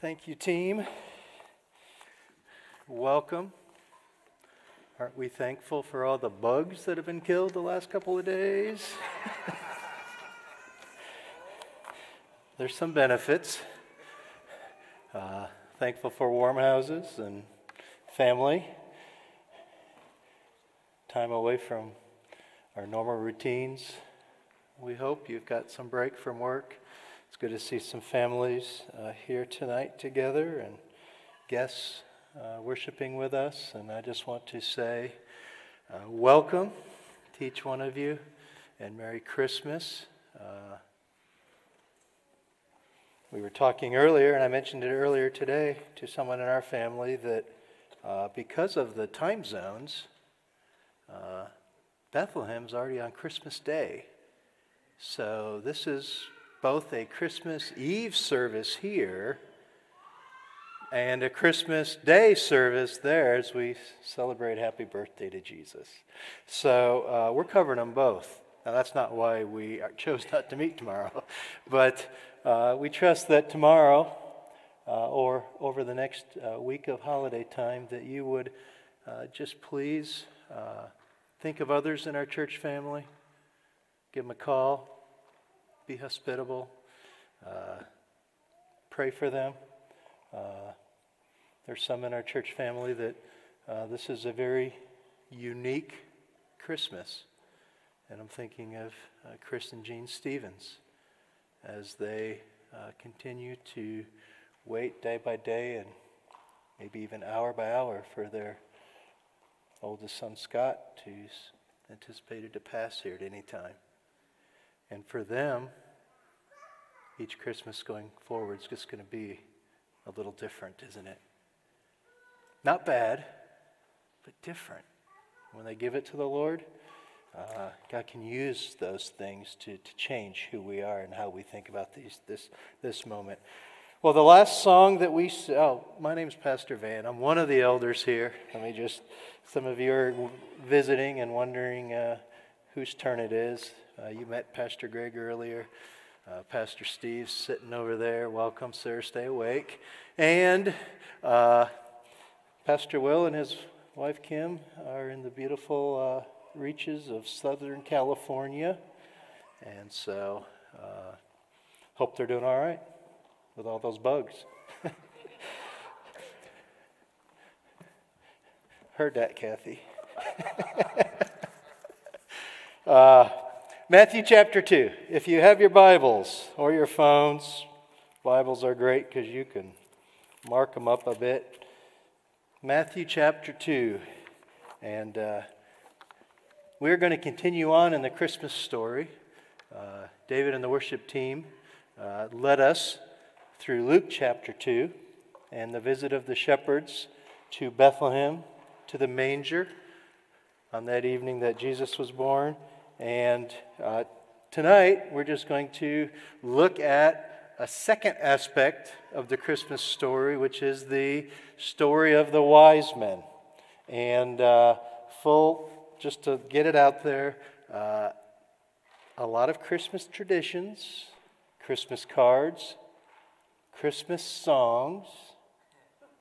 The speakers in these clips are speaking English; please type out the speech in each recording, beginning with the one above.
Thank you, team. Welcome. Aren't we thankful for all the bugs that have been killed the last couple of days? There's some benefits. Uh, thankful for warm houses and family. Time away from our normal routines. We hope you've got some break from work. It's good to see some families uh, here tonight together and guests uh, worshiping with us. And I just want to say uh, welcome to each one of you and Merry Christmas. Uh, we were talking earlier, and I mentioned it earlier today to someone in our family that uh, because of the time zones, uh, Bethlehem's already on Christmas Day. So this is both a Christmas Eve service here and a Christmas Day service there as we celebrate happy birthday to Jesus. So uh, we're covering them both. Now, that's not why we chose not to meet tomorrow, but uh, we trust that tomorrow uh, or over the next uh, week of holiday time that you would uh, just please uh, think of others in our church family, give them a call, be hospitable, pray for them. Uh, there's some in our church family that uh, this is a very unique Christmas. And I'm thinking of uh, Chris and Jean Stevens as they uh, continue to wait day by day and maybe even hour by hour for their oldest son Scott, who's anticipated to pass here at any time. And for them, each Christmas going forward is just going to be a little different, isn't it? Not bad, but different. When they give it to the Lord, uh, God can use those things to, to change who we are and how we think about these, this, this moment. Well, the last song that we, oh, my name is Pastor Van. I'm one of the elders here. Let me just, some of you are visiting and wondering uh, whose turn it is. Uh, you met Pastor Greg earlier. Uh, Pastor Steve's sitting over there. Welcome, sir. Stay awake. And uh, Pastor Will and his wife Kim are in the beautiful uh, reaches of Southern California. And so, uh, hope they're doing all right with all those bugs. Heard that, Kathy. Matthew chapter 2. If you have your Bibles or your phones, Bibles are great because you can mark them up a bit. Matthew chapter 2. And uh, we're going to continue on in the Christmas story. Uh, David and the worship team uh, led us through Luke chapter 2 and the visit of the shepherds to Bethlehem, to the manger on that evening that Jesus was born. And uh, tonight we're just going to look at a second aspect of the Christmas story, which is the story of the wise men. And uh, full, just to get it out there, uh, a lot of Christmas traditions, Christmas cards, Christmas songs,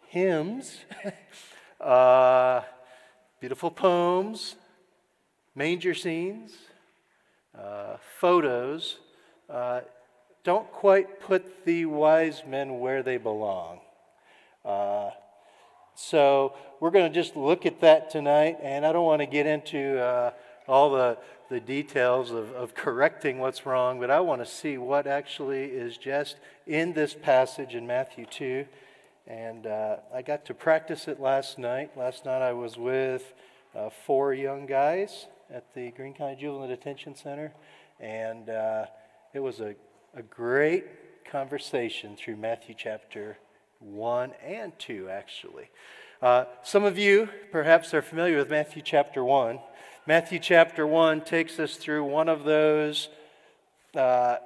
hymns, uh, beautiful poems, manger scenes, uh, photos uh, don't quite put the wise men where they belong. Uh, so we're going to just look at that tonight, and I don't want to get into uh, all the, the details of, of correcting what's wrong, but I want to see what actually is just in this passage in Matthew 2. And uh, I got to practice it last night. Last night I was with four young guys at the Greene County Juvenile Detention Center, and uh, it was a a great conversation through Matthew chapter 1 and 2, actually. Uh, some of you perhaps are familiar with Matthew chapter 1. Matthew chapter 1 takes us through one of those uh,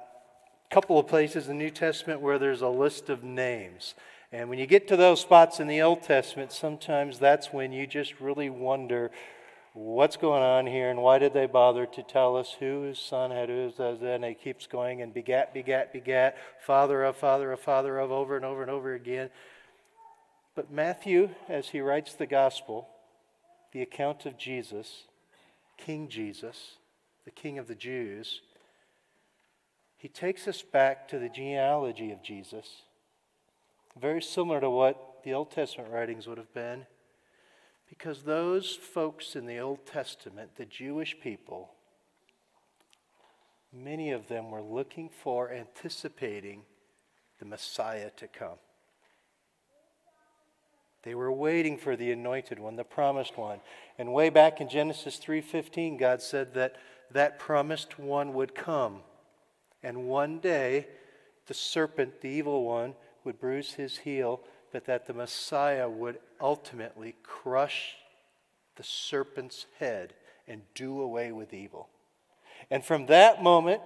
couple of places in the New Testament where there's a list of names. And when you get to those spots in the Old Testament, sometimes that's when you just really wonder what's going on here and why did they bother to tell us who his son had who his and he keeps going and begat begat begat father of father of father of over and over and over again. But matthew as he writes the gospel the account of jesus king jesus the king of the jews he takes us back to the genealogy of jesus very similar to what the old testament writings would have been because those folks in the Old Testament, the Jewish people, many of them were looking for, anticipating the Messiah to come. They were waiting for the anointed one, the promised one. And way back in Genesis 3:15, God said that that promised one would come. And one day the serpent, the evil one, would bruise his heel but that the Messiah would ultimately crush the serpent's head and do away with evil. And from that moment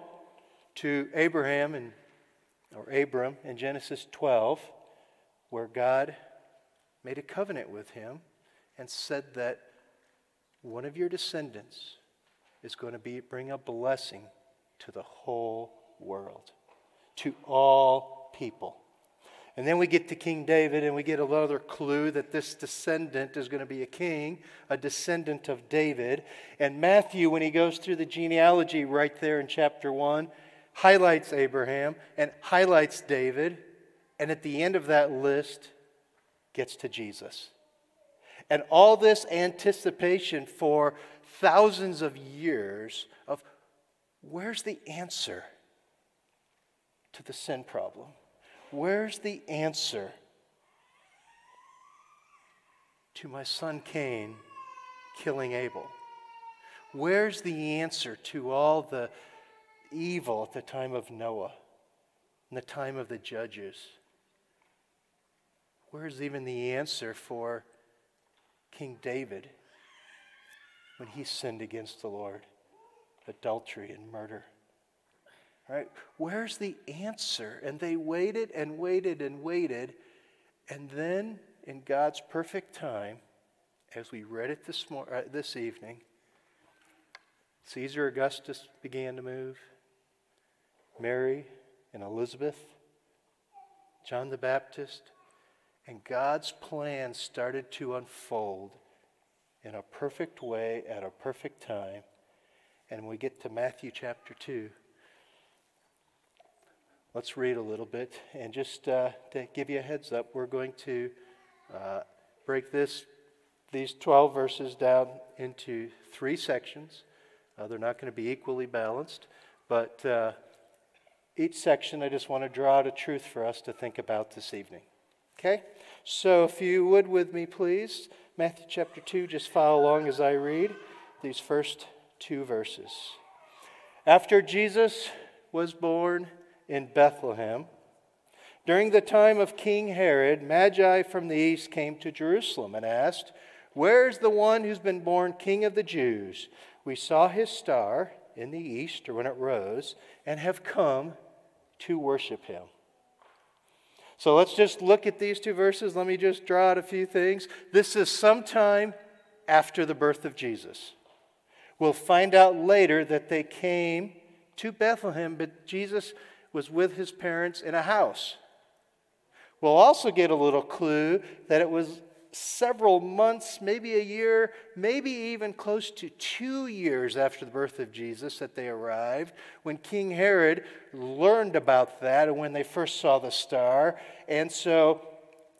to Abraham and or Abram in Genesis 12, where God made a covenant with him and said that one of your descendants is going to be, bring a blessing to the whole world, to all people. And then we get to King David and we get another clue that this descendant is going to be a king, a descendant of David. And Matthew, when he goes through the genealogy right there in chapter 1, highlights Abraham and highlights David. And at the end of that list, gets to Jesus. And all this anticipation for thousands of years of where's the answer to the sin problem? Where's the answer to my son Cain killing Abel? Where's the answer to all the evil at the time of Noah and the time of the judges? Where's even the answer for King David when he sinned against the Lord? Adultery and murder. Right? Where's the answer? And they waited and waited and waited. And then, in God's perfect time, as we read it this, mor- uh, this evening, Caesar Augustus began to move. Mary and Elizabeth, John the Baptist, and God's plan started to unfold in a perfect way at a perfect time. And we get to Matthew chapter 2. Let's read a little bit. And just uh, to give you a heads up, we're going to uh, break this, these 12 verses down into three sections. Uh, they're not going to be equally balanced, but uh, each section I just want to draw out a truth for us to think about this evening. Okay? So if you would with me, please, Matthew chapter 2, just follow along as I read these first two verses. After Jesus was born, in Bethlehem. During the time of King Herod, Magi from the east came to Jerusalem and asked, Where is the one who's been born King of the Jews? We saw his star in the east, or when it rose, and have come to worship him. So let's just look at these two verses. Let me just draw out a few things. This is sometime after the birth of Jesus. We'll find out later that they came to Bethlehem, but Jesus was with his parents in a house. We'll also get a little clue that it was several months, maybe a year, maybe even close to two years after the birth of Jesus that they arrived, when King Herod learned about that and when they first saw the star. And so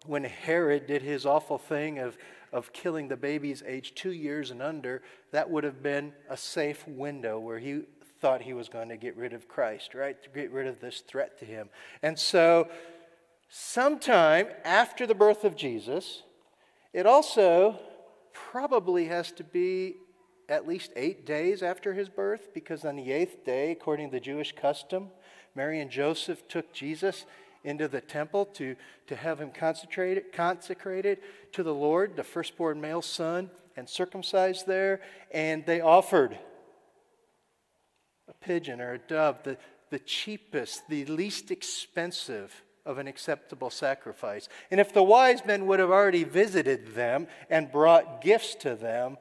when Herod did his awful thing of, of killing the babies aged two years and under, that would have been a safe window where he thought he was going to get rid of Christ, right? To get rid of this threat to him. And so, sometime after the birth of Jesus, it also probably has to be at least eight days after his birth, because on the eighth day, according to the Jewish custom, Mary and Joseph took Jesus into the temple to, to have him consecrated, consecrated to the Lord, the firstborn male son, and circumcised there. And they offered pigeon or a dove, the, the cheapest, the least expensive of an acceptable sacrifice. And if the wise men would have already visited them and brought gifts to them,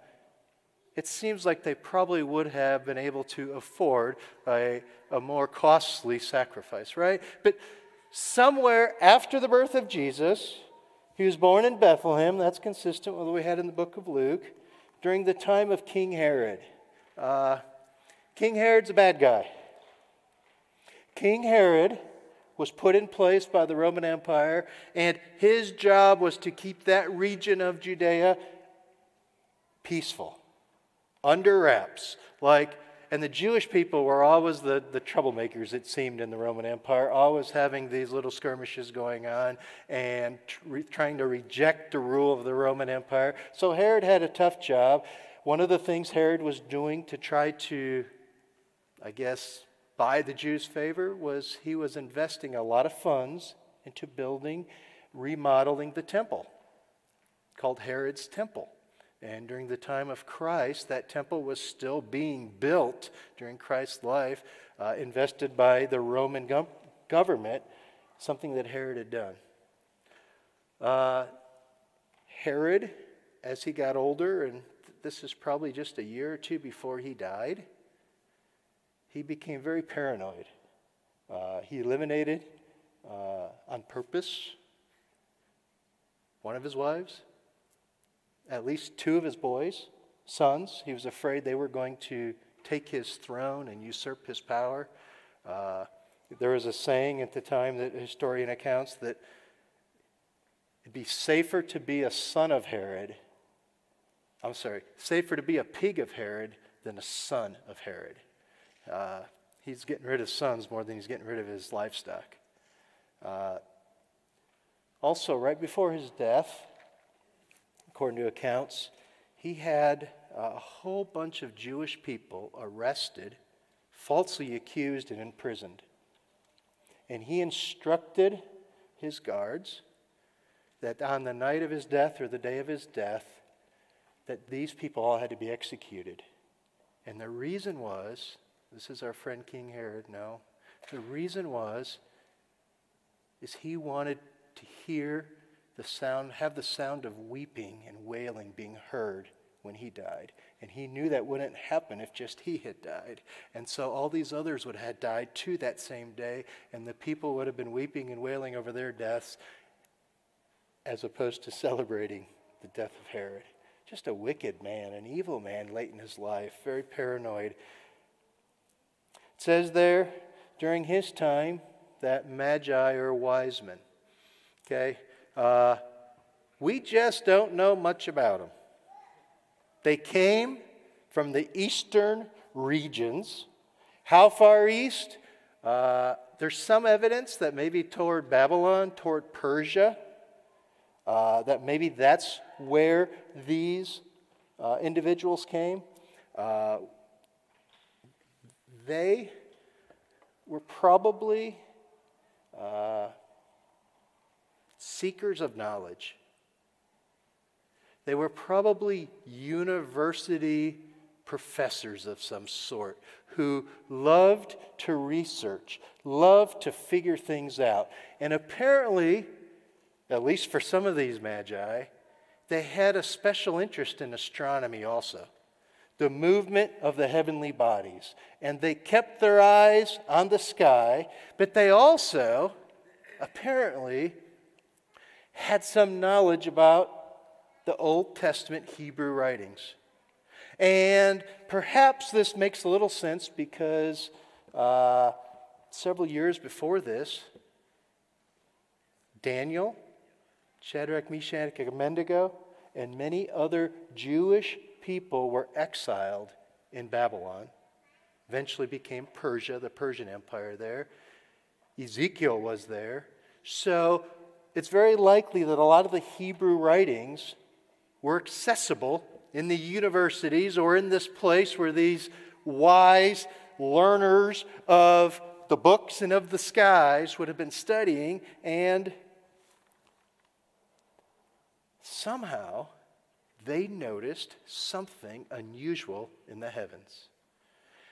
it seems like they probably would have been able to afford a, a more costly sacrifice, right? But somewhere after the birth of Jesus, he was born in Bethlehem. That's consistent with what we had in the book of Luke. During the time of King Herod. Uh, King Herod's a bad guy. King Herod was put in place by the Roman Empire, and his job was to keep that region of Judea peaceful, under wraps. Like, and the Jewish people were always the, the troublemakers, it seemed, in the Roman Empire, always having these little skirmishes going on and tr- trying to reject the rule of the Roman Empire. So Herod had a tough job. One of the things Herod was doing to try to, I guess, buy the Jews' favor was he was investing a lot of funds into building, remodeling the temple called Herod's Temple. And during the time of Christ, that temple was still being built during Christ's life, uh, invested by the Roman go- government, something that Herod had done. Uh, Herod, as he got older, and this is probably just a year or two before he died, he became very paranoid. Uh, he eliminated uh, on purpose one of his wives, at least two of his boys, sons. He was afraid they were going to take his throne and usurp his power. Uh, there was a saying at the time that historian accounts that it'd be safer to be a son of Herod. I'm sorry, safer to be a pig of Herod than a son of Herod. Uh, he's getting rid of sons more than he's getting rid of his livestock. Uh, also, right before his death, according to accounts, he had a whole bunch of Jewish people arrested, falsely accused, and imprisoned. And he instructed his guards that on the night of his death or the day of his death, that these people all had to be executed. And the reason was this is our friend King Herod. No. The reason was is he wanted to hear the sound, have the sound of weeping and wailing being heard when he died. And he knew that wouldn't happen if just he had died. And so all these others would have died too that same day, and the people would have been weeping and wailing over their deaths as opposed to celebrating the death of Herod. Just a wicked man, an evil man late in his life, very paranoid. It says there, during his time, that magi or wise men. Okay? Uh, we just don't know much about them. They came from the eastern regions. How far east? Uh, there's some evidence that maybe toward Babylon, toward Persia, uh, that maybe that's where these uh, individuals came. They were probably uh, seekers of knowledge. They were probably university professors of some sort who loved to research, loved to figure things out. And apparently, at least for some of these magi, they had a special interest in astronomy also the movement of the heavenly bodies. And they kept their eyes on the sky, but they also apparently had some knowledge about the Old Testament Hebrew writings. And perhaps this makes a little sense because uh, several years before this, Daniel, Shadrach, Meshach, and Abednego, and many other Jewish people were exiled in Babylon, eventually became Persia, the Persian Empire there. Ezekiel was there. So it's very likely that a lot of the Hebrew writings were accessible in the universities or in this place where these wise learners of the books and of the skies would have been studying, and somehow they noticed something unusual in the heavens.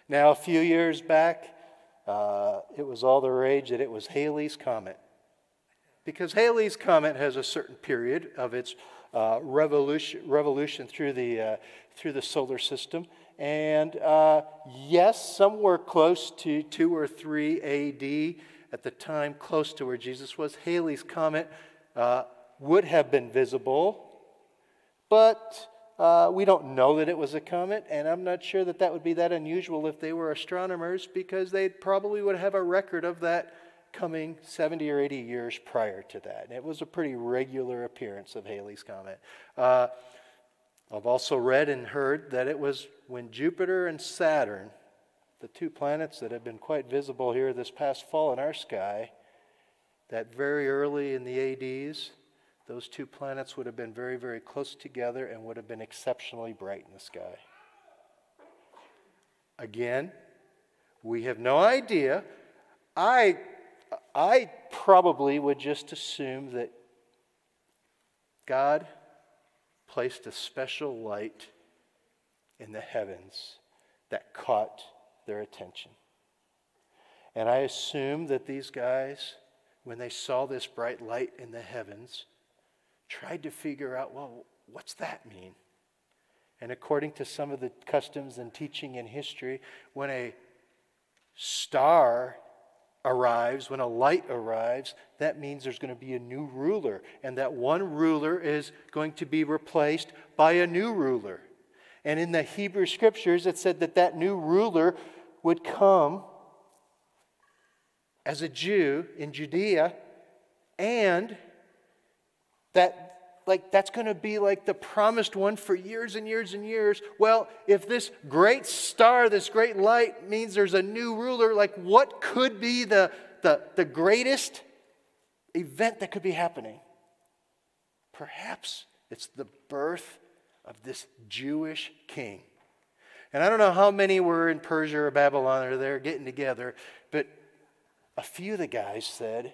Now, a few years back, uh, it was all the rage that it was Halley's Comet. because Halley's Comet has a certain period of its uh, revolution, revolution through, the, uh, through the solar system. And uh, yes, somewhere close to 2 or 3 AD, at the time close to where Jesus was, Halley's Comet uh, would have been visible, but uh, we don't know that it was a comet, and I'm not sure that that would be that unusual if they were astronomers because they probably would have a record of that coming 70 or 80 years prior to that. And it was a pretty regular appearance of Halley's Comet. Uh, I've also read and heard that it was when Jupiter and Saturn, the two planets that have been quite visible here this past fall in our sky, that very early in the ADs, those two planets would have been very, very close together and would have been exceptionally bright in the sky. Again, we have no idea. I, I probably would just assume that God placed a special light in the heavens that caught their attention. And I assume that these guys, when they saw this bright light in the heavens, tried to figure out, well, what's that mean? And according to some of the customs and teaching in history, when a star arrives, when a light arrives, that means there's going to be a new ruler. And that one ruler is going to be replaced by a new ruler. And in the Hebrew scriptures, it said that that new ruler would come as a Jew in Judea and that like that's going to be like the promised one for years and years and years. Well, if this great star, this great light means there's a new ruler, like what could be the, the, the greatest event that could be happening? Perhaps it's the birth of this Jewish king. And I don't know how many were in Persia or Babylon or they're getting together, but a few of the guys said,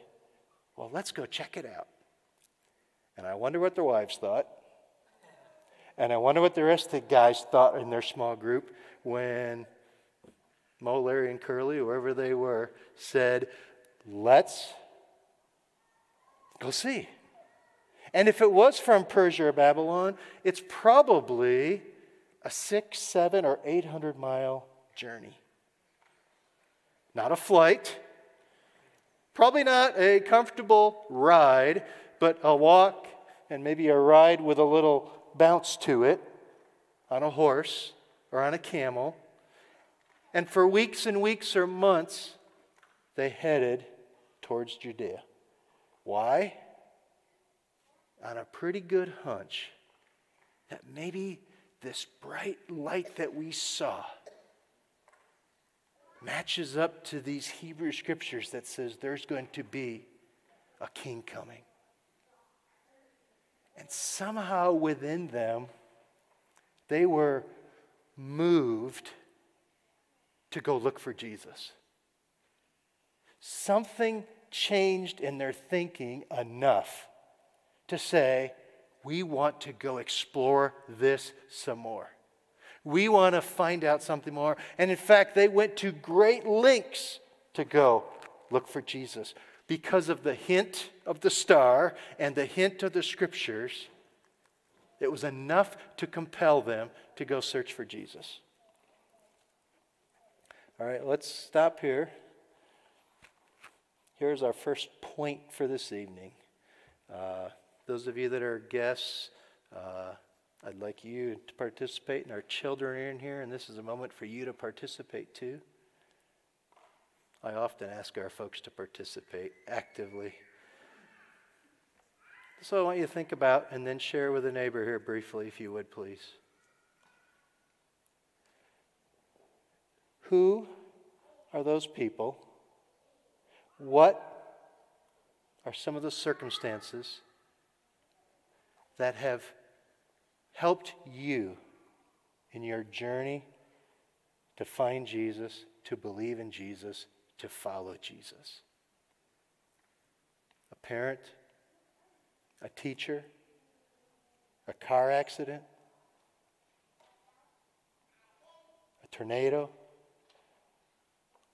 Well, let's go check it out. And I wonder what their wives thought. And I wonder what the rest of the guys thought in their small group when Moe, Larry, and Curly, whoever they were, said, Let's go see. And if it was from Persia or Babylon, it's probably a six, seven, or eight hundred mile journey. Not a flight, probably not a comfortable ride, but a walk and maybe a ride with a little bounce to it on a horse or on a camel. And for weeks and weeks or months, they headed towards Judea. Why? On a pretty good hunch that maybe this bright light that we saw matches up to these Hebrew scriptures that says there's going to be a king coming. And somehow within them, they were moved to go look for Jesus. Something changed in their thinking enough to say, we want to go explore this some more. We want to find out something more. And in fact, they went to great lengths to go look for Jesus because of the hint of the star and the hint of the scriptures, it was enough to compel them to go search for Jesus. All right, let's stop here. Here's our first point for this evening. Uh, those of you that are guests, uh, I'd like you to participate, and our children are in here, and this is a moment for you to participate too. I often ask our folks to participate actively. So I want you to think about and then share with a neighbor here briefly, if you would, please. Who are those people? What are some of the circumstances that have helped you in your journey to find Jesus, to believe in Jesus, to follow Jesus. A parent, a teacher, a car accident, a tornado.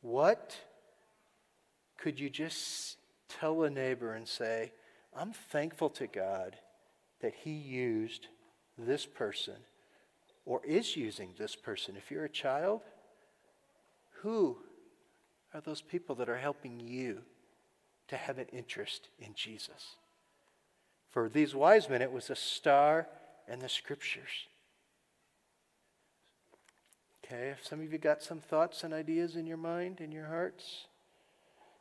What could you just tell a neighbor and say, I'm thankful to God that He used this person or is using this person. If you're a child, who are those people that are helping you to have an interest in Jesus? For these wise men, it was a star and the scriptures. Okay, if some of you got some thoughts and ideas in your mind, in your hearts.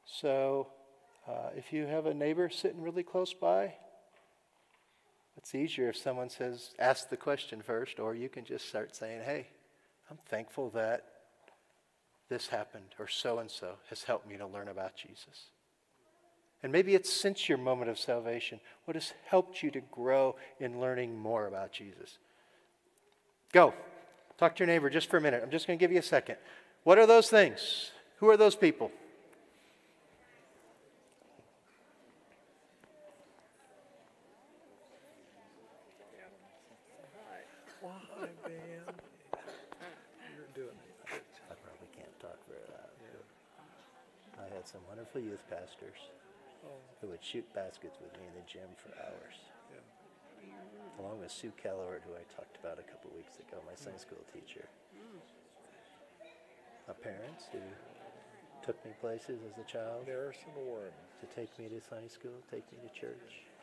So, uh, if you have a neighbor sitting really close by, it's easier if someone says, ask the question first, or you can just start saying, hey, I'm thankful that this happened, or so and so has helped me to learn about Jesus. And maybe it's since your moment of salvation, what has helped you to grow in learning more about Jesus? Go. Talk to your neighbor just for a minute. I'm just going to give you a second. What are those things? Who are those people? I probably can't talk very loud. I youth pastors who would shoot baskets with me in the gym for hours along with Sue Calloward, who I talked about a couple weeks ago, my Sunday school teacher. My parents who took me places as a child to take me to Sunday school, take me to church.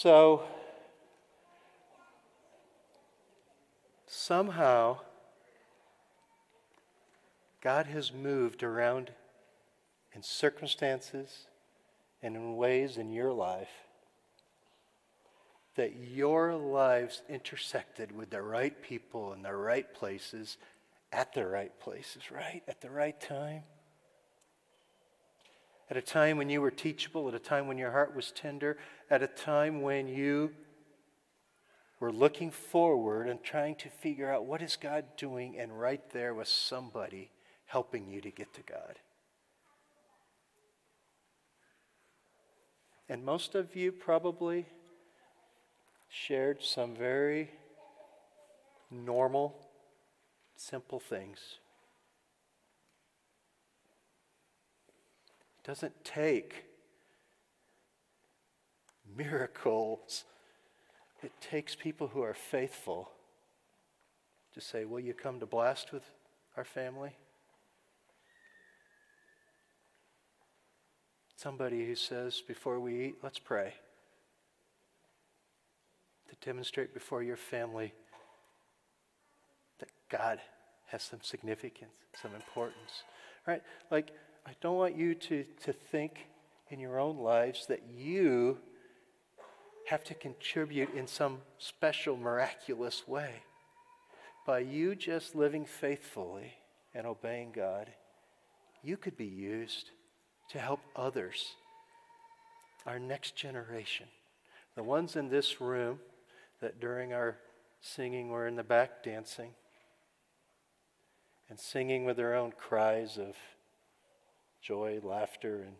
So, somehow, God has moved around in circumstances and in ways in your life that your lives intersected with the right people in the right places at the right places, right? At the right time. At a time when you were teachable, at a time when your heart was tender, at a time when you were looking forward and trying to figure out what is God doing, and right there was somebody helping you to get to God. And most of you probably shared some very normal, simple things. It doesn't take miracles. It takes people who are faithful to say, Will you come to blast with our family? Somebody who says, Before we eat, let's pray. To demonstrate before your family that God has some significance, some importance. Right? Like, I don't want you to, to think in your own lives that you have to contribute in some special, miraculous way. By you just living faithfully and obeying God, you could be used to help others, our next generation. The ones in this room that during our singing were in the back dancing and singing with their own cries of joy, laughter, and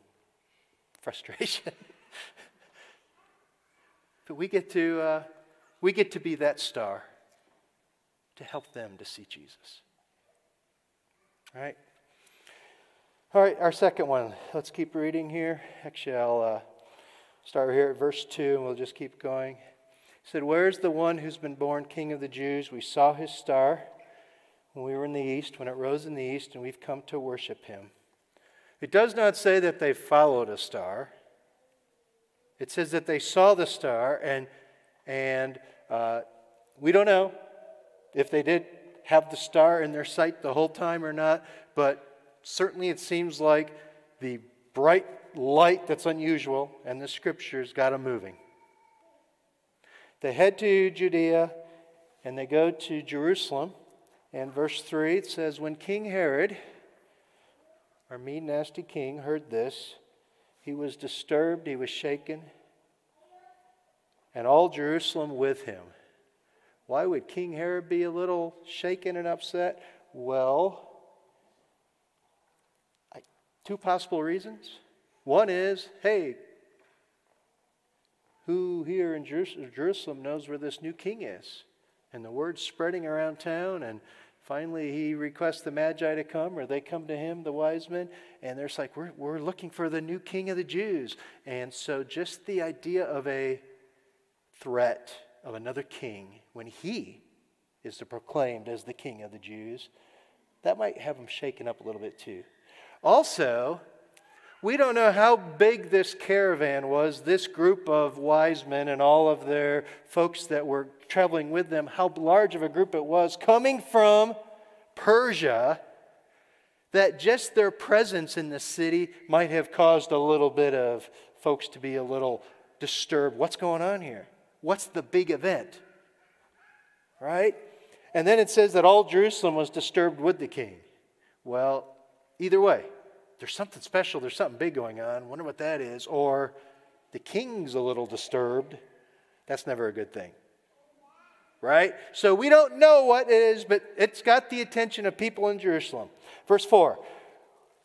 frustration. But we get to, uh, we get to be that star to help them to see Jesus. All right. All right, our second one. Let's keep reading here. Actually, I'll uh, start here at verse 2 and we'll just keep going. He said, Where's the one who's been born king of the Jews? We saw his star when we were in the east, when it rose in the east, and we've come to worship him. It does not say that they followed a star. It says that they saw the star, and, and uh, we don't know if they did have the star in their sight the whole time or not, but certainly it seems like the bright light that's unusual and the scriptures got them moving. They head to Judea and they go to Jerusalem. And verse 3 it says, When King Herod our mean, nasty king, heard this. He was disturbed, he was shaken, and all Jerusalem with him. Why would King Herod be a little shaken and upset? Well, I, two possible reasons. One is hey, who here in Jerusalem knows where this new king is? And the word's spreading around town, and finally he requests the Magi to come, or they come to him, the wise men, and they're like, we're, we're looking for the new king of the Jews. And so just the idea of a threat of another king when he is proclaimed as the king of the Jews, that might have him shaken up a little bit too. Also, we don't know how big this caravan was, this group of wise men and all of their folks that were traveling with them, how large of a group it was coming from Persia, that just their presence in the city might have caused a little bit of folks to be a little disturbed. What's going on here? What's the big event? Right? And then it says that all Jerusalem was disturbed with the king. Well, either way, there's something special, there's something big going on. Wonder what that is. Or the king's a little disturbed. That's never a good thing. Right? So we don't know what it is, but it's got the attention of people in Jerusalem. Verse 4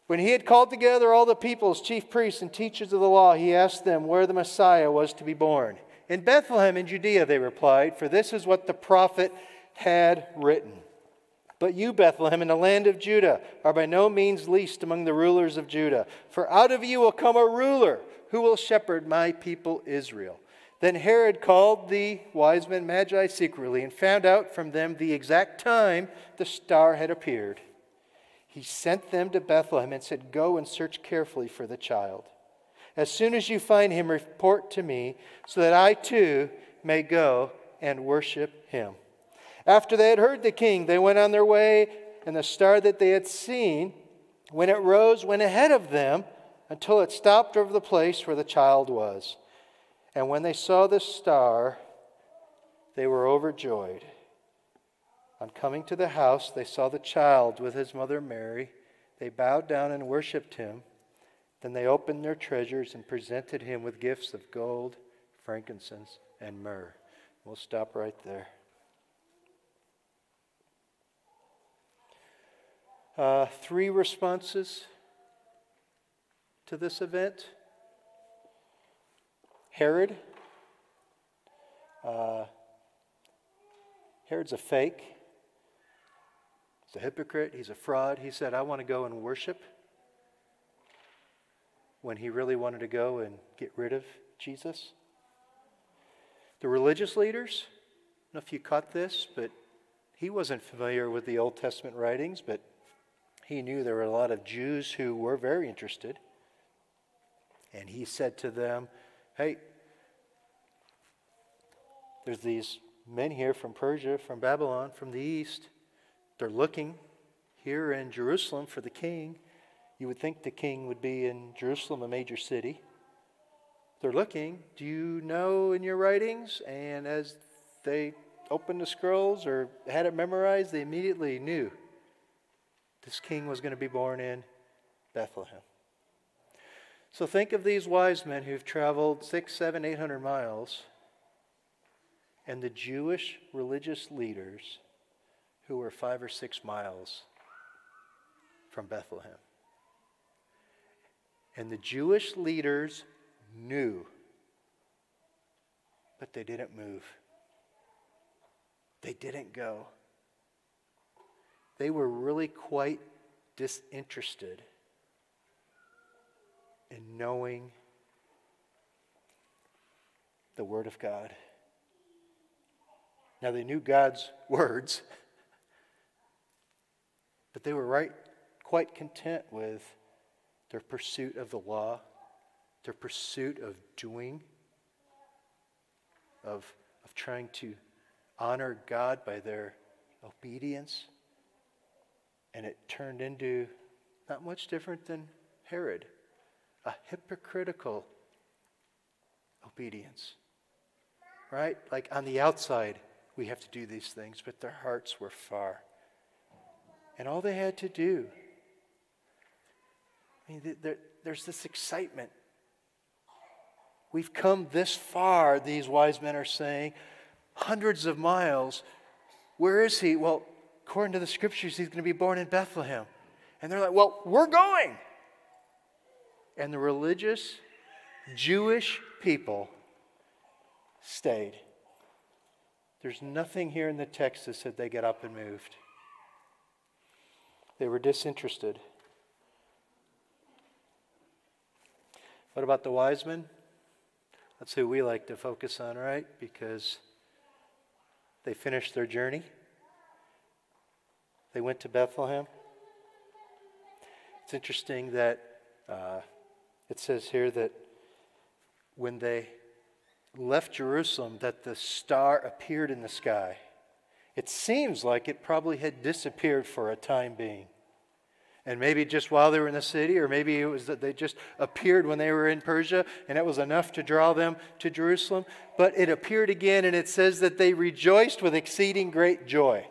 When he had called together all the people's chief priests and teachers of the law, he asked them where the Messiah was to be born. In Bethlehem in Judea, they replied, for this is what the prophet had written. But you, Bethlehem, in the land of Judah, are by no means least among the rulers of Judah. For out of you will come a ruler who will shepherd my people Israel. Then Herod called the wise men Magi secretly and found out from them the exact time the star had appeared. He sent them to Bethlehem and said, Go and search carefully for the child. As soon as you find him, report to me, so that I too may go and worship him. After they had heard the king, they went on their way, and the star that they had seen, when it rose, went ahead of them until it stopped over the place where the child was. And when they saw the star, they were overjoyed. On coming to the house, they saw the child with his mother Mary. They bowed down and worshiped him. Then they opened their treasures and presented him with gifts of gold, frankincense, and myrrh. We'll stop right there. Uh, three responses to this event Herod. Uh, Herod's a fake. He's a hypocrite. He's a fraud. He said, I want to go and worship when he really wanted to go and get rid of Jesus. The religious leaders, I don't know if you caught this, but he wasn't familiar with the Old Testament writings, but he knew there were a lot of Jews who were very interested. And he said to them, Hey, there's these men here from Persia, from Babylon, from the east. They're looking here in Jerusalem for the king. You would think the king would be in Jerusalem, a major city. They're looking. Do you know in your writings? And as they opened the scrolls or had it memorized, they immediately knew this king was going to be born in Bethlehem. So think of these wise men who've traveled six, seven, eight hundred miles, and the Jewish religious leaders who were five or six miles from Bethlehem. And the Jewish leaders knew, but they didn't move. They didn't go they were really quite disinterested in knowing the Word of God. Now, they knew God's words, but they were right, quite content with their pursuit of the law, their pursuit of doing, of, of trying to honor God by their obedience. And it turned into not much different than Herod a hypocritical obedience. Right? Like on the outside, we have to do these things, but their hearts were far. And all they had to do I mean, there, there's this excitement. We've come this far, these wise men are saying, hundreds of miles. Where is he? Well, according to the scriptures, he's going to be born in Bethlehem. And they're like, well, we're going. And the religious Jewish people stayed. There's nothing here in the text that said they got up and moved. They were disinterested. What about the wise men? That's who we like to focus on, right? Because they finished their journey. They went to Bethlehem. It's interesting that uh, it says here that when they left Jerusalem, that the star appeared in the sky. It seems like it probably had disappeared for a time being. And maybe just while they were in the city, or maybe it was that they just appeared when they were in Persia, and it was enough to draw them to Jerusalem. But it appeared again, and it says that they rejoiced with exceeding great joy.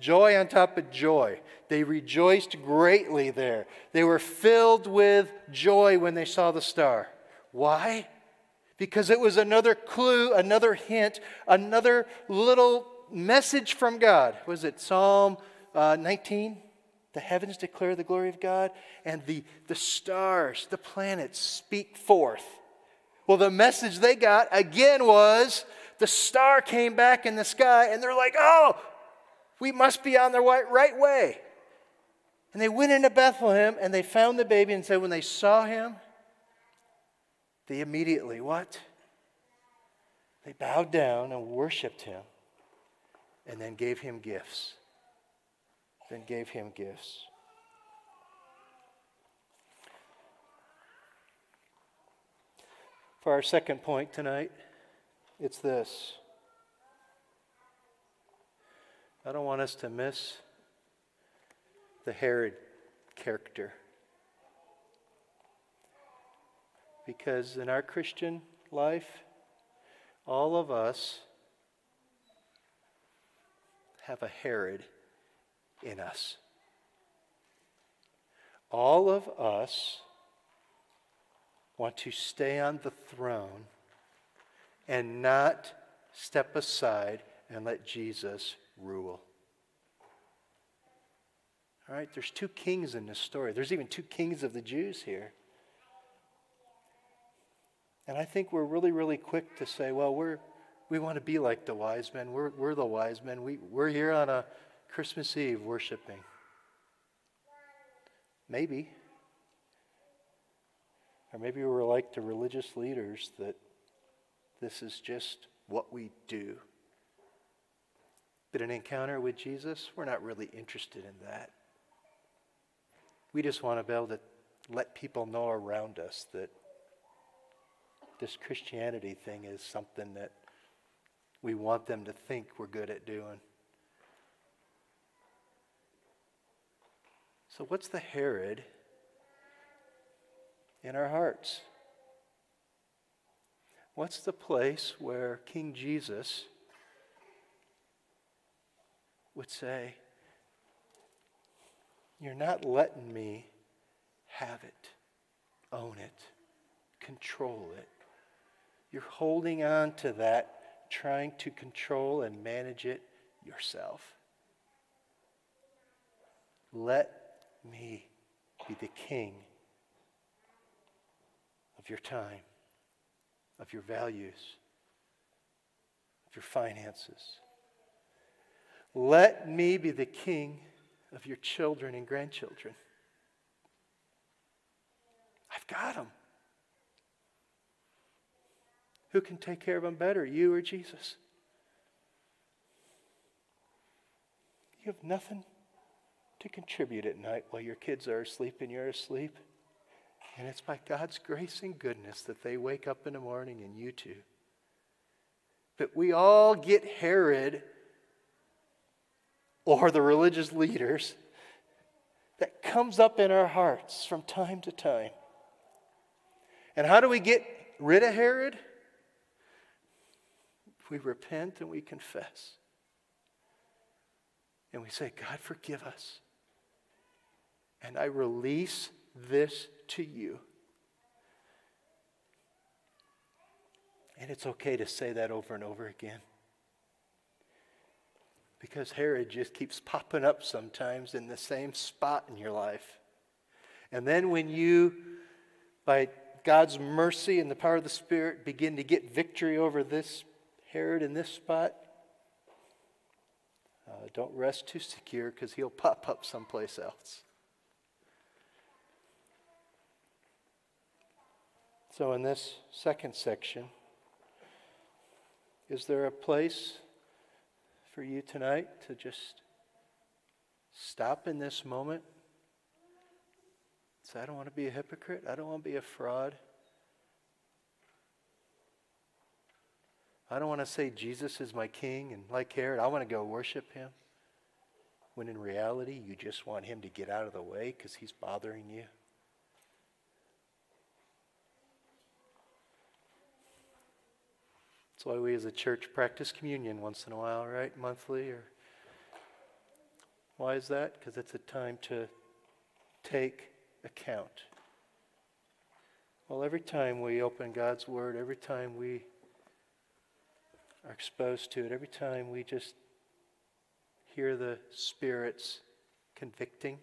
Joy on top of joy. They rejoiced greatly there. They were filled with joy when they saw the star. Why? Because it was another clue, another hint, another little message from God. Was it Psalm uh, 19? The heavens declare the glory of God, and the, the stars, the planets speak forth. Well, the message they got again was the star came back in the sky, and they're like, oh, we must be on the right, right way. And they went into Bethlehem and they found the baby and said, when they saw him, they immediately, what? They bowed down and worshiped him and then gave him gifts then gave him gifts. For our second point tonight, it's this. I don't want us to miss the Herod character. Because in our Christian life, all of us have a Herod in us. All of us want to stay on the throne and not step aside and let Jesus rule. All right, there's two kings in this story. There's even two kings of the Jews here. And I think we're really, really quick to say, well, we're, we want to be like the wise men. We're, we're the wise men. We, we're here on a Christmas Eve worshiping? Maybe. Or maybe we're like the religious leaders that this is just what we do. But an encounter with Jesus, we're not really interested in that. We just want to be able to let people know around us that this Christianity thing is something that we want them to think we're good at doing. So, what's the Herod in our hearts? What's the place where King Jesus would say, You're not letting me have it, own it, control it. You're holding on to that, trying to control and manage it yourself. Let me be the king of your time, of your values, of your finances. Let me be the king of your children and grandchildren. I've got them. Who can take care of them better, you or Jesus? You have nothing to contribute at night while your kids are asleep and you're asleep. And it's by God's grace and goodness that they wake up in the morning and you too. But we all get Herod or the religious leaders that comes up in our hearts from time to time. And how do we get rid of Herod? We repent and we confess. And we say, God, forgive us. And I release this to you. And it's okay to say that over and over again. Because Herod just keeps popping up sometimes in the same spot in your life. And then when you, by God's mercy and the power of the Spirit, begin to get victory over this Herod in this spot, uh, don't rest too secure because he'll pop up someplace else. So, in this second section, is there a place for you tonight to just stop in this moment? Say, I don't want to be a hypocrite. I don't want to be a fraud. I don't want to say Jesus is my king and like Herod, I want to go worship him. When in reality, you just want him to get out of the way because he's bothering you. That's why we as a church practice communion once in a while, right? Monthly or why is that? Because it's a time to take account. Well, every time we open God's Word, every time we are exposed to it, every time we just hear the Spirit's convicting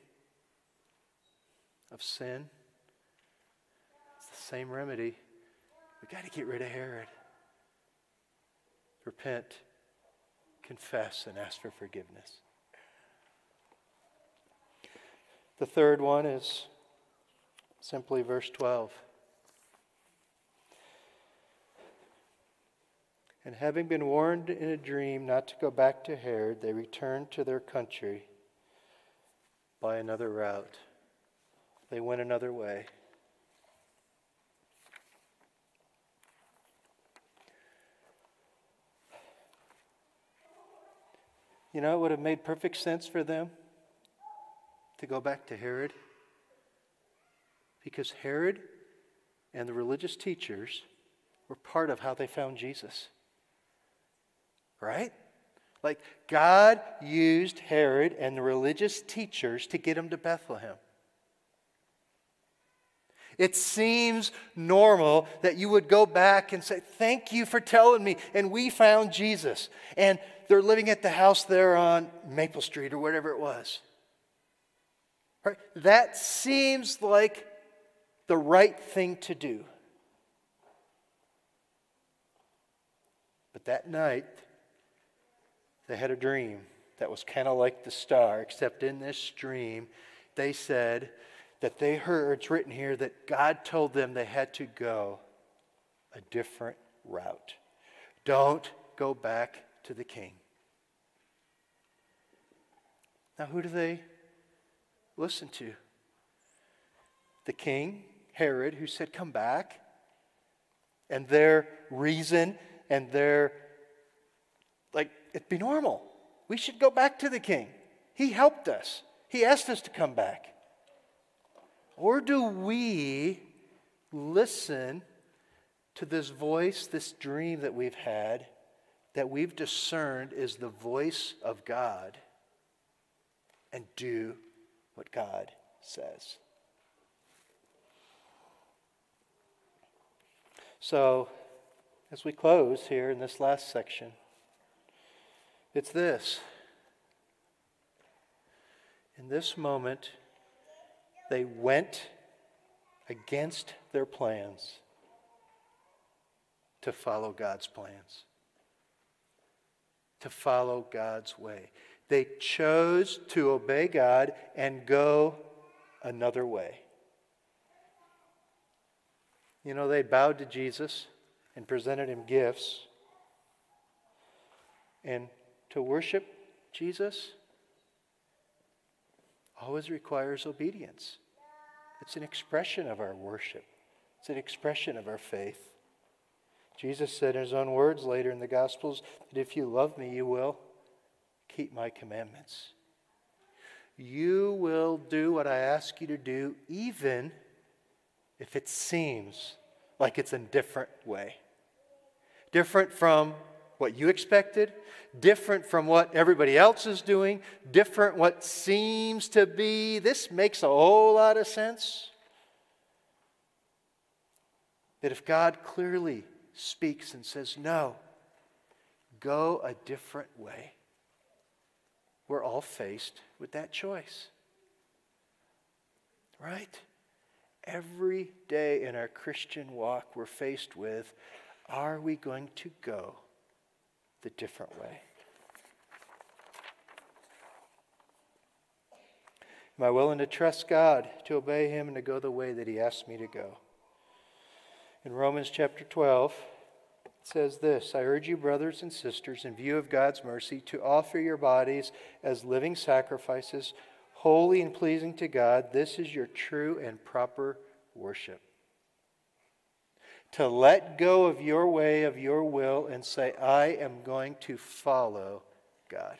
of sin, it's the same remedy. We've got to get rid of Herod. Repent, confess, and ask for forgiveness. The third one is simply verse 12. And having been warned in a dream not to go back to Herod, they returned to their country by another route. They went another way. You know, it would have made perfect sense for them to go back to Herod because Herod and the religious teachers were part of how they found Jesus. Right? Like, God used Herod and the religious teachers to get him to Bethlehem. It seems normal that you would go back and say, Thank you for telling me. And we found Jesus. And they're living at the house there on Maple Street or whatever it was. Right? That seems like the right thing to do. But that night, they had a dream that was kind of like the star, except in this dream, they said that they heard, it's written here, that God told them they had to go a different route. Don't go back to the king. Now, who do they listen to? The king, Herod, who said, Come back. And their reason and their like, it'd be normal. We should go back to the king. He helped us, he asked us to come back. Or do we listen to this voice, this dream that we've had, that we've discerned is the voice of God, and do what God says? So, as we close here in this last section, it's this. In this moment, they went against their plans to follow God's plans, to follow God's way. They chose to obey God and go another way. You know, they bowed to Jesus and presented him gifts. And to worship Jesus always requires obedience. It's an expression of our worship, it's an expression of our faith. Jesus said in his own words later in the Gospels that if you love me, you will keep my commandments. You will do what I ask you to do, even if it seems like it's a different way. Different from what you expected, different from what everybody else is doing, different what seems to be. This makes a whole lot of sense. that if God clearly speaks and says, no, go a different way, we're all faced with that choice. Right? Every day in our Christian walk, we're faced with are we going to go the different way? Am I willing to trust God, to obey Him, and to go the way that He asks me to go? In Romans chapter 12, it says this I urge you, brothers and sisters, in view of God's mercy, to offer your bodies as living sacrifices, holy and pleasing to God. This is your true and proper worship. To let go of your way, of your will, and say, I am going to follow God.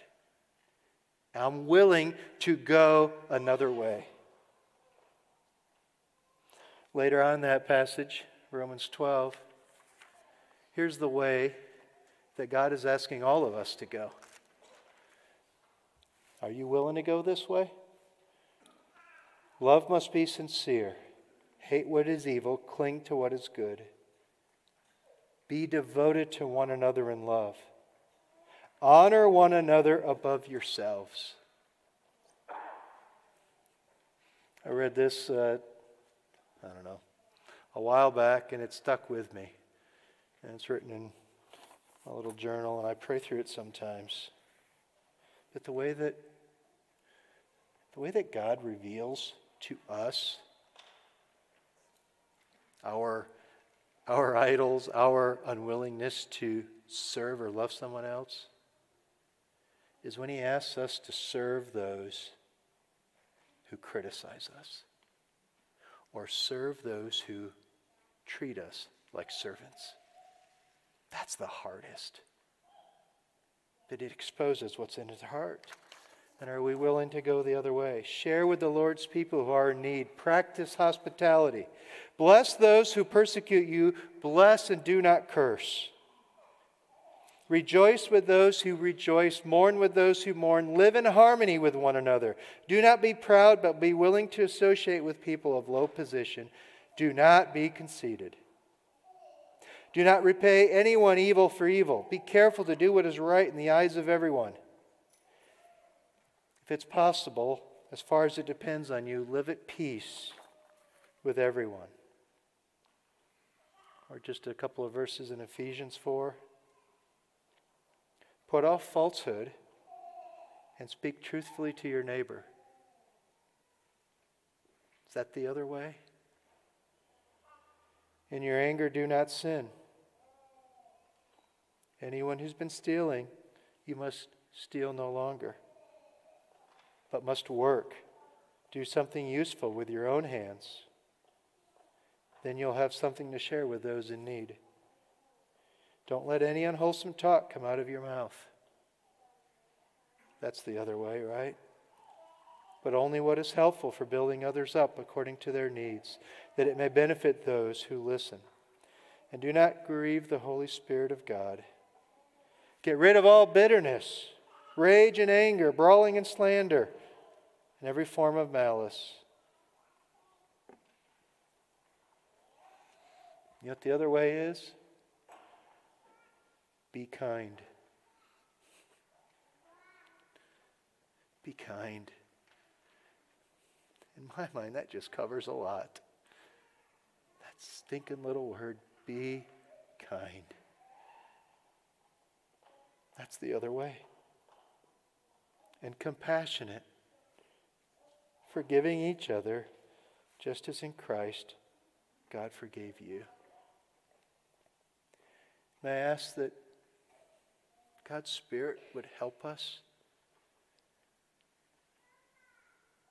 I'm willing to go another way. Later on that passage, Romans 12, here's the way that God is asking all of us to go. Are you willing to go this way? Love must be sincere. Hate what is evil, cling to what is good. Be devoted to one another in love. Honor one another above yourselves. I read this, uh, I don't know, a while back, and it stuck with me. And it's written in a little journal, and I pray through it sometimes. But the way that the way that God reveals to us our, our idols, our unwillingness to serve or love someone else, is when He asks us to serve those who criticize us or serve those who treat us like servants. That's the hardest. That it exposes what's in his heart. And are we willing to go the other way? Share with the Lord's people who are in need. Practice hospitality. Bless those who persecute you. Bless and do not curse. Rejoice with those who rejoice, mourn with those who mourn, live in harmony with one another. Do not be proud, but be willing to associate with people of low position. Do not be conceited. Do not repay anyone evil for evil. Be careful to do what is right in the eyes of everyone. If it's possible, as far as it depends on you, live at peace with everyone. Or just a couple of verses in Ephesians 4. Put off falsehood and speak truthfully to your neighbor. Is that the other way? In your anger, do not sin. Anyone who's been stealing, you must steal no longer, but must work. Do something useful with your own hands. Then you'll have something to share with those in need. Don't let any unwholesome talk come out of your mouth. That's the other way, right? But only what is helpful for building others up according to their needs, that it may benefit those who listen. And do not grieve the Holy Spirit of God. Get rid of all bitterness, rage and anger, brawling and slander, and every form of malice. You know what the other way is? Be kind. Be kind. In my mind, that just covers a lot. That stinking little word, be kind. That's the other way. And compassionate, forgiving each other, just as in Christ God forgave you. May I ask that God's Spirit would help us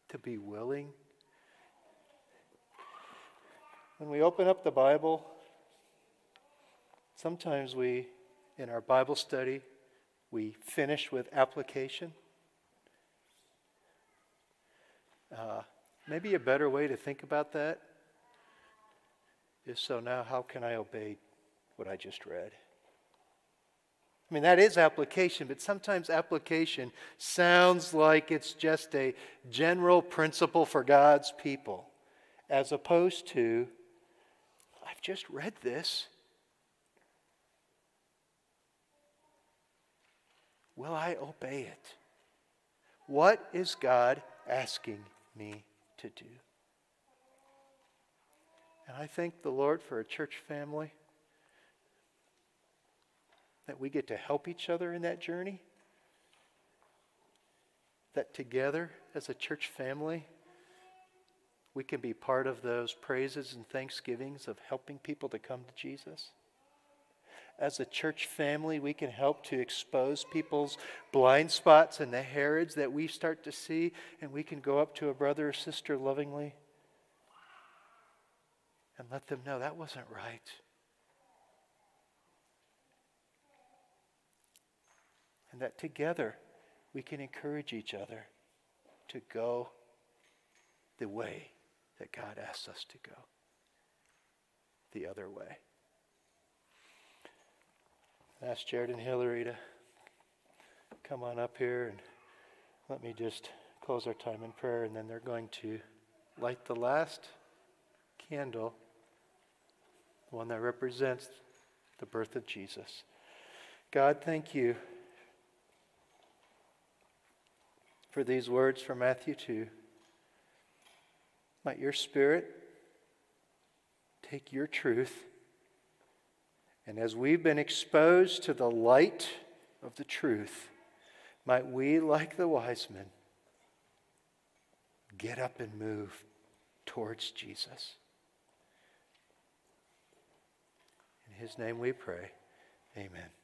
to be willing. When we open up the Bible, sometimes we, in our Bible study, we finish with application. Uh, maybe a better way to think about that is so now, how can I obey what I just read? I mean, that is application, but sometimes application sounds like it's just a general principle for God's people, as opposed to, I've just read this. Will I obey it? What is God asking me to do? And I thank the Lord for a church family that we get to help each other in that journey. That together as a church family, we can be part of those praises and thanksgivings of helping people to come to Jesus as a church family, we can help to expose people's blind spots and the Herods that we start to see, and we can go up to a brother or sister lovingly and let them know that wasn't right. And that together we can encourage each other to go the way that God asks us to go, the other way ask Jared and Hillary to come on up here and let me just close our time in prayer, and then they're going to light the last candle, the one that represents the birth of Jesus. God, thank you for these words from Matthew 2. Might your spirit take your truth and as we've been exposed to the light of the truth, might we, like the wise men, get up and move towards Jesus. In his name we pray. Amen.